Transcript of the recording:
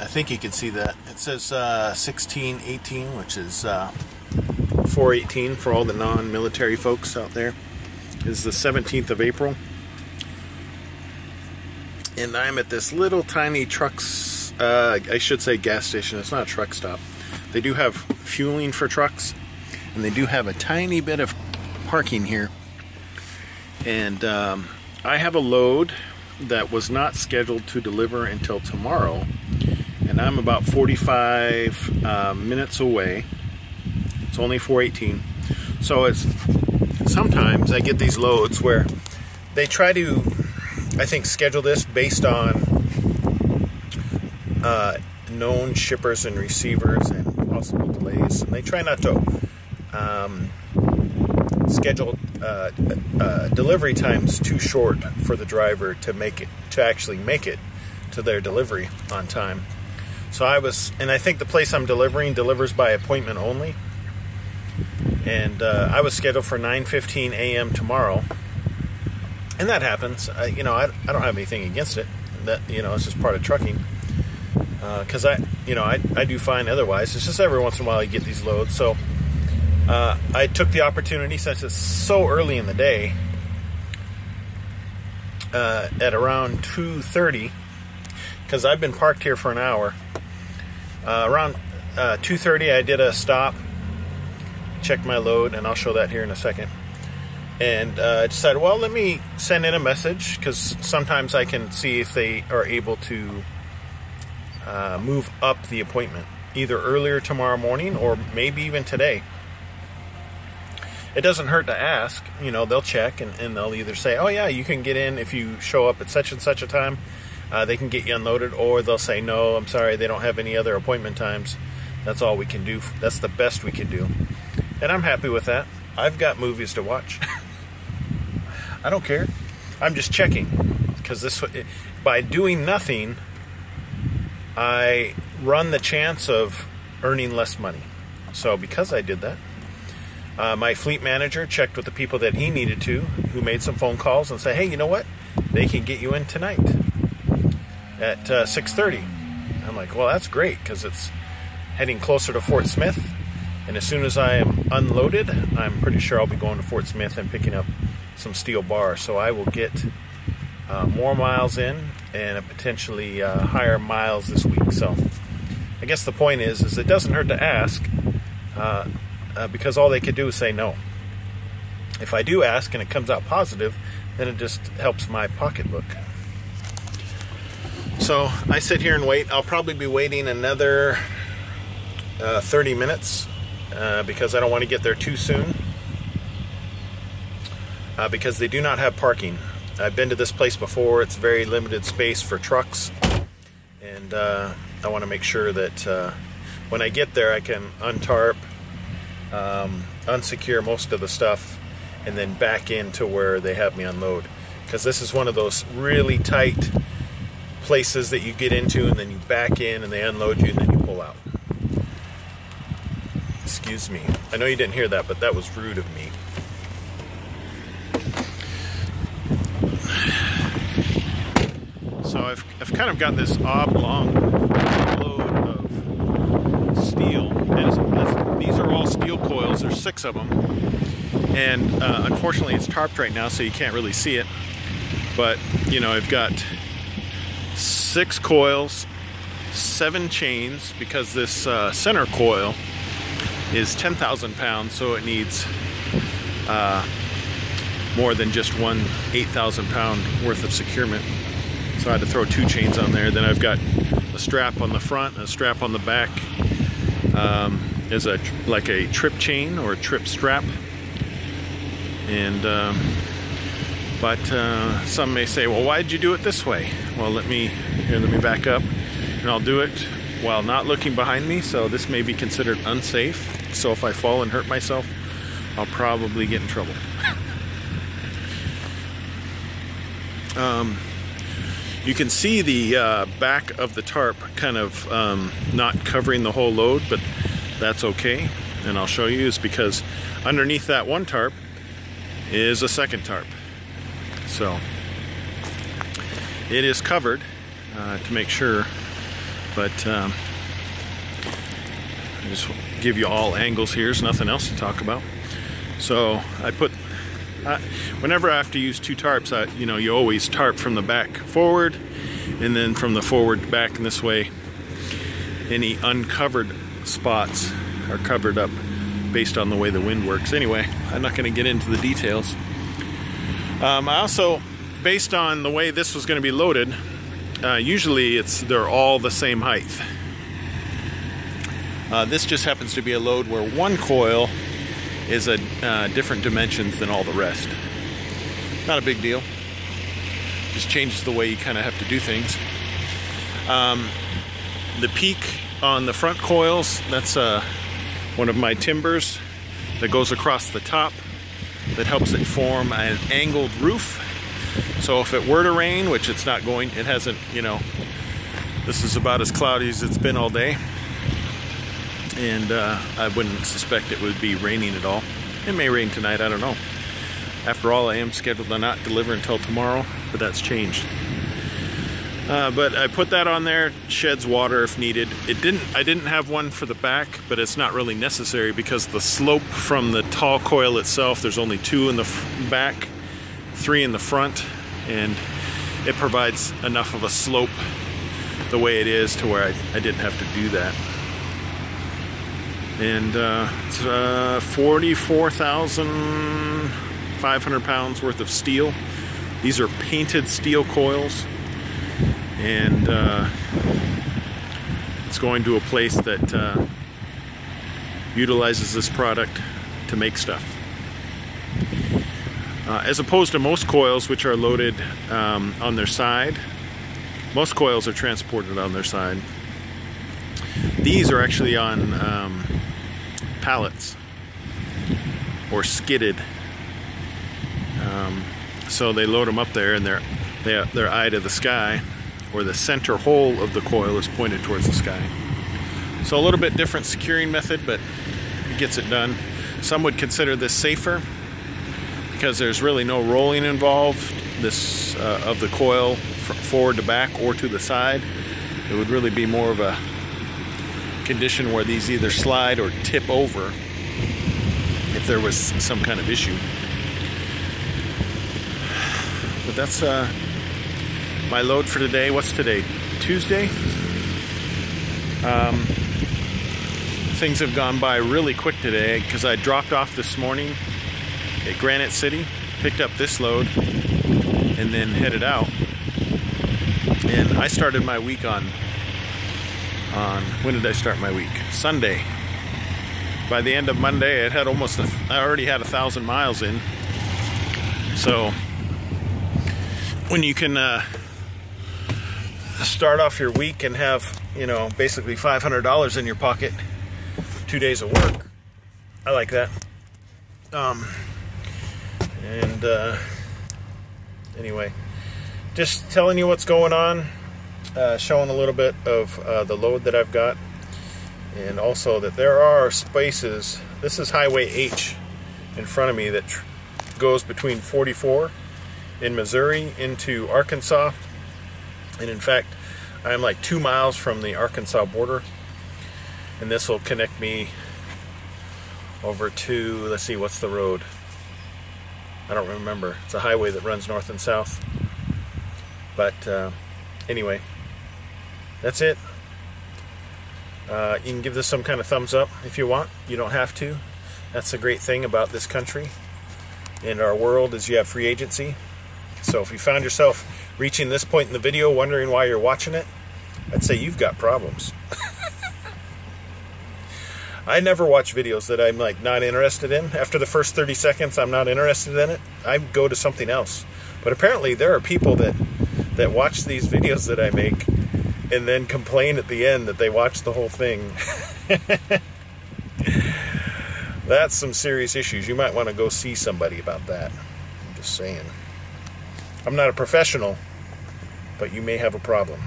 I think you can see that. It says uh, 1618, which is uh, 418 for all the non-military folks out there. Is the 17th of April. And I'm at this little tiny trucks, uh, I should say gas station. It's not a truck stop. They do have fueling for trucks, and they do have a tiny bit of parking here. And um, I have a load that was not scheduled to deliver until tomorrow and I'm about 45 uh, minutes away. It's only 418. So it's sometimes I get these loads where they try to, I think, schedule this based on uh, known shippers and receivers and possible delays. And they try not to um, schedule uh, uh, delivery times too short for the driver to make it to actually make it to their delivery on time. So I was, and I think the place I'm delivering delivers by appointment only. And uh, I was scheduled for 9:15 a.m. tomorrow, and that happens. I, you know, I, I don't have anything against it. That you know, it's just part of trucking. Because uh, I, you know, I, I do fine otherwise. It's just every once in a while you get these loads. So uh, I took the opportunity since it's so early in the day. Uh, at around 2:30, because I've been parked here for an hour uh, around uh, 2.30 I did a stop, checked my load, and I'll show that here in a second. And uh, I decided, well, let me send in a message because sometimes I can see if they are able to uh, move up the appointment, either earlier tomorrow morning or maybe even today. It doesn't hurt to ask. You know, they'll check and, and they'll either say, oh, yeah, you can get in if you show up at such and such a time uh, they can get you unloaded, or they'll say, no, I'm sorry, they don't have any other appointment times. That's all we can do. That's the best we can do. And I'm happy with that. I've got movies to watch. I don't care. I'm just checking because this by doing nothing, I run the chance of earning less money. So because I did that, uh, my fleet manager checked with the people that he needed to, who made some phone calls and said, "Hey, you know what? They can get you in tonight." At uh, 6:30. I'm like, well, that's great because it's heading closer to Fort Smith, and as soon as I am unloaded, I'm pretty sure I'll be going to Fort Smith and picking up some steel bar. So I will get uh, more miles in and potentially uh, higher miles this week. So I guess the point is, is it doesn't hurt to ask uh, uh, because all they could do is say no. If I do ask and it comes out positive, then it just helps my pocketbook. So I sit here and wait. I'll probably be waiting another uh, 30 minutes uh, because I don't want to get there too soon. Uh, because they do not have parking. I've been to this place before. It's very limited space for trucks. And uh, I want to make sure that uh, when I get there, I can untarp, um, unsecure most of the stuff, and then back into where they have me unload. Because this is one of those really tight places that you get into and then you back in and they unload you and then you pull out. Excuse me. I know you didn't hear that, but that was rude of me. So I've, I've kind of got this oblong load of steel. And these are all steel coils. There's six of them. And uh, unfortunately it's tarped right now so you can't really see it. But, you know, I've got six coils, seven chains, because this uh, center coil is 10,000 pounds, so it needs uh, more than just one 8,000 pound worth of securement. So I had to throw two chains on there. Then I've got a strap on the front, a strap on the back. Um, is a like a trip chain or a trip strap. And um, but uh, some may say, well, why did you do it this way? Well, let me here, let me back up, and I'll do it while not looking behind me, so this may be considered unsafe. So if I fall and hurt myself, I'll probably get in trouble. um, you can see the uh, back of the tarp kind of um, not covering the whole load, but that's okay. And I'll show you is because underneath that one tarp is a second tarp. So it is covered uh, to make sure but um, I just give you all angles here. There's nothing else to talk about. So I put, I, whenever I have to use two tarps, I, you know, you always tarp from the back forward and then from the forward back in this way any uncovered spots are covered up based on the way the wind works. Anyway, I'm not going to get into the details. Um, I also, based on the way this was going to be loaded, uh, usually it's they're all the same height. Uh, this just happens to be a load where one coil is a uh, different dimensions than all the rest. Not a big deal. Just changes the way you kind of have to do things. Um, the peak on the front coils, that's uh, one of my timbers that goes across the top that helps it form an angled roof. So if it were to rain, which it's not going, it hasn't, you know, this is about as cloudy as it's been all day. And uh, I wouldn't suspect it would be raining at all. It may rain tonight, I don't know. After all, I am scheduled to not deliver until tomorrow, but that's changed. Uh, but I put that on there, sheds water if needed. It didn't. I didn't have one for the back, but it's not really necessary because the slope from the tall coil itself, there's only two in the back, three in the front, and it provides enough of a slope the way it is to where I, I didn't have to do that. And uh, it's uh, 44,500 pounds worth of steel. These are painted steel coils and uh, it's going to a place that uh, utilizes this product to make stuff. Uh, as opposed to most coils which are loaded um, on their side, most coils are transported on their side. These are actually on um, pallets or skidded. Um, so they load them up there and they're, they're eye to the sky or the center hole of the coil is pointed towards the sky. So a little bit different securing method, but it gets it done. Some would consider this safer because there's really no rolling involved this uh, of the coil forward to back or to the side. It would really be more of a condition where these either slide or tip over if there was some kind of issue. But that's uh, my load for today. What's today? Tuesday? Um, things have gone by really quick today because I dropped off this morning at Granite City, picked up this load, and then headed out. And I started my week on on when did I start my week? Sunday. By the end of Monday, it had almost a, I already had a thousand miles in. So when you can uh, start off your week and have, you know, basically $500 in your pocket, two days of work. I like that. Um, and uh, anyway, just telling you what's going on, uh, showing a little bit of uh, the load that I've got, and also that there are spaces. This is Highway H in front of me that goes between 44 in Missouri into Arkansas and in fact, I'm like two miles from the Arkansas border. And this will connect me over to, let's see, what's the road? I don't remember. It's a highway that runs north and south. But uh, anyway, that's it. Uh, you can give this some kind of thumbs up if you want. You don't have to. That's the great thing about this country and our world is you have free agency. So if you found yourself reaching this point in the video wondering why you're watching it, I'd say you've got problems. I never watch videos that I'm like not interested in. After the first 30 seconds I'm not interested in it, I go to something else. But apparently there are people that that watch these videos that I make and then complain at the end that they watched the whole thing. That's some serious issues. You might want to go see somebody about that. I'm just saying. I'm not a professional, but you may have a problem.